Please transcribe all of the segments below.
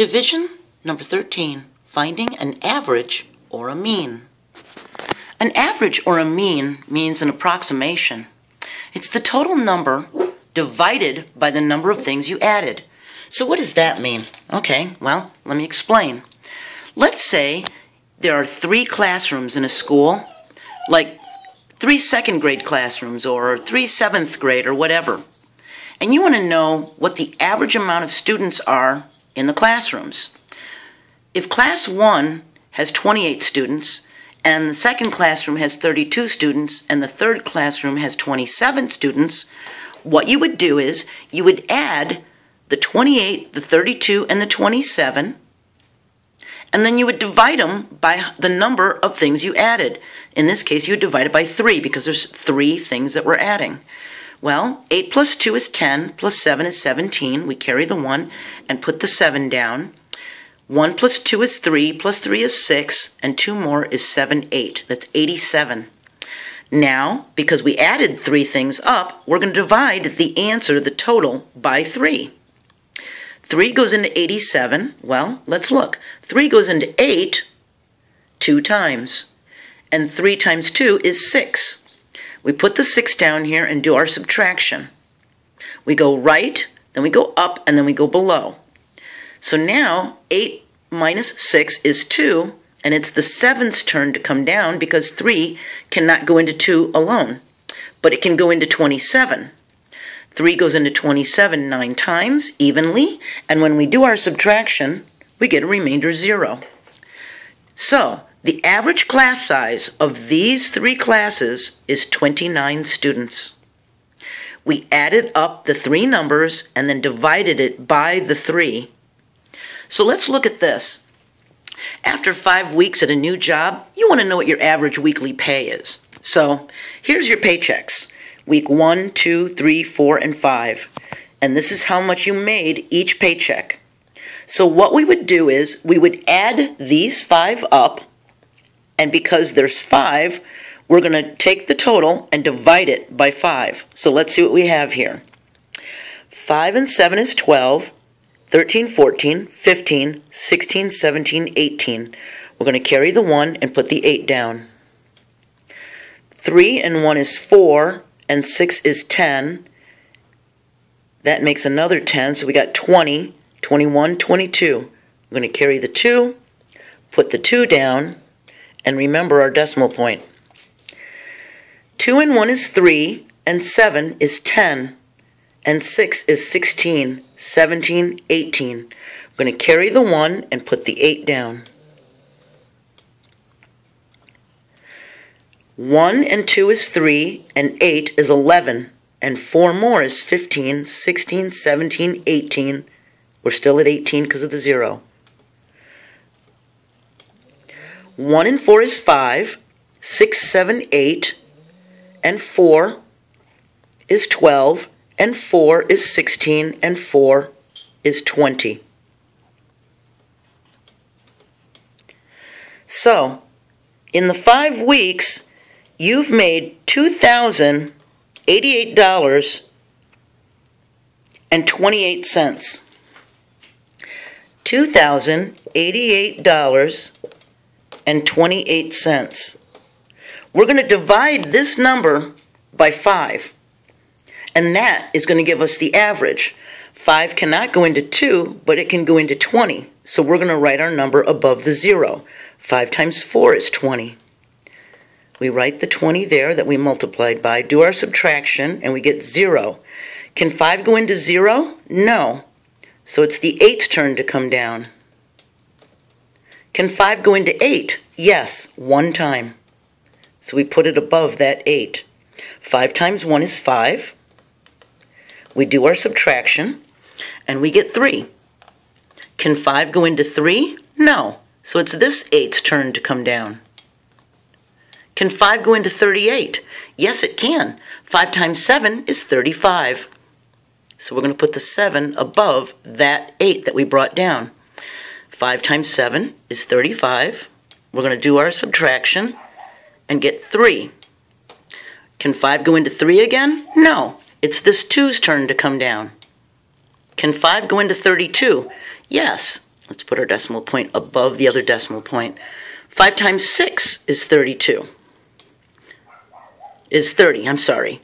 Division number 13, finding an average or a mean. An average or a mean means an approximation. It's the total number divided by the number of things you added. So what does that mean? Okay, well, let me explain. Let's say there are three classrooms in a school, like three second grade classrooms or three seventh grade or whatever. And you want to know what the average amount of students are in the classrooms. If class 1 has 28 students, and the second classroom has 32 students, and the third classroom has 27 students, what you would do is you would add the 28, the 32, and the 27, and then you would divide them by the number of things you added. In this case, you would divide it by 3 because there's three things that we're adding. Well, 8 plus 2 is 10, plus 7 is 17. We carry the 1 and put the 7 down. 1 plus 2 is 3, plus 3 is 6, and 2 more is 7, 8. That's 87. Now, because we added three things up, we're going to divide the answer, the total, by 3. 3 goes into 87. Well, let's look. 3 goes into 8 two times. And 3 times 2 is 6. We put the 6 down here and do our subtraction. We go right, then we go up, and then we go below. So now 8 minus 6 is 2, and it's the 7's turn to come down because 3 cannot go into 2 alone, but it can go into 27. 3 goes into 27 nine times evenly, and when we do our subtraction, we get a remainder 0. So, the average class size of these three classes is 29 students. We added up the three numbers and then divided it by the three. So let's look at this. After five weeks at a new job, you want to know what your average weekly pay is. So here's your paychecks week one, two, three, four, and five. And this is how much you made each paycheck. So what we would do is we would add these five up, and because there's five, we're going to take the total and divide it by five. So let's see what we have here. 5 and 7 is 12. 13, 14, 15, 16, 17, 18. We're going to carry the 1 and put the 8 down. 3 and 1 is 4, and 6 is 10. That makes another 10, so we got 20, 21, 22. We're going to carry the 2, put the 2 down, and remember our decimal point. 2 and 1 is 3, and 7 is 10, and 6 is 16, 17, 18. We're going to carry the 1 and put the 8 down. 1 and 2 is 3, and 8 is 11, and 4 more is 15, 16, 17, 18. We're still at 18 because of the 0. 1 and 4 is 5, 6, 7, 8, and 4 is 12, and 4 is 16, and 4 is 20. So, in the five weeks, you've made $2,088.28. $2,088.28. We're going to divide this number by 5. And that is going to give us the average. 5 cannot go into 2, but it can go into 20. So we're going to write our number above the 0. 5 times 4 is 20. We write the 20 there that we multiplied by, do our subtraction, and we get 0. Can 5 go into 0? No. So it's the 8's turn to come down. Can 5 go into 8? Yes, one time. So we put it above that 8. 5 times 1 is 5. We do our subtraction, and we get 3. Can 5 go into 3? No. So it's this 8's turn to come down. Can 5 go into 38? Yes, it can. 5 times 7 is 35. So we're going to put the 7 above that 8 that we brought down. 5 times 7 is 35. We're going to do our subtraction and get 3. Can 5 go into 3 again? No. It's this 2's turn to come down. Can 5 go into 32? Yes. Let's put our decimal point above the other decimal point. 5 times 6 is 32. Is 30, I'm sorry.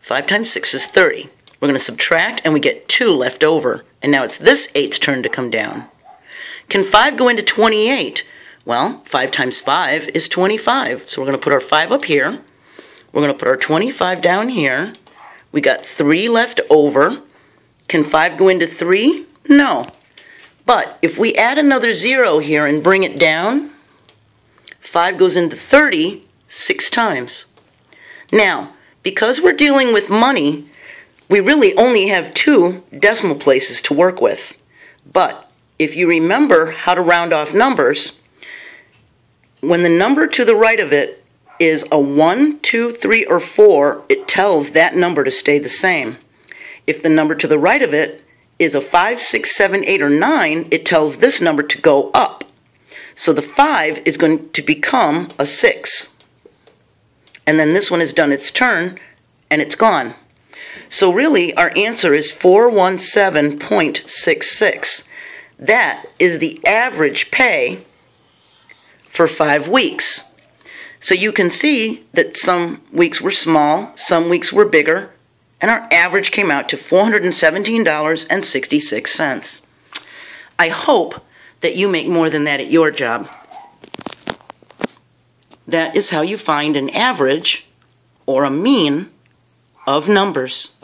5 times 6 is 30. We're going to subtract and we get 2 left over. And now it's this 8's turn to come down. Can 5 go into 28? Well, 5 times 5 is 25. So we're going to put our 5 up here. We're going to put our 25 down here. We got 3 left over. Can 5 go into 3? No. But if we add another 0 here and bring it down, 5 goes into 30 six times. Now, because we're dealing with money, we really only have two decimal places to work with. But if you remember how to round off numbers, when the number to the right of it is a 1, 2, 3, or 4, it tells that number to stay the same. If the number to the right of it is a 5, 6, 7, 8, or 9, it tells this number to go up. So the 5 is going to become a 6. And then this one has done its turn, and it's gone. So really, our answer is 417.66. That is the average pay for five weeks. So you can see that some weeks were small, some weeks were bigger, and our average came out to $417.66. I hope that you make more than that at your job. That is how you find an average or a mean of numbers.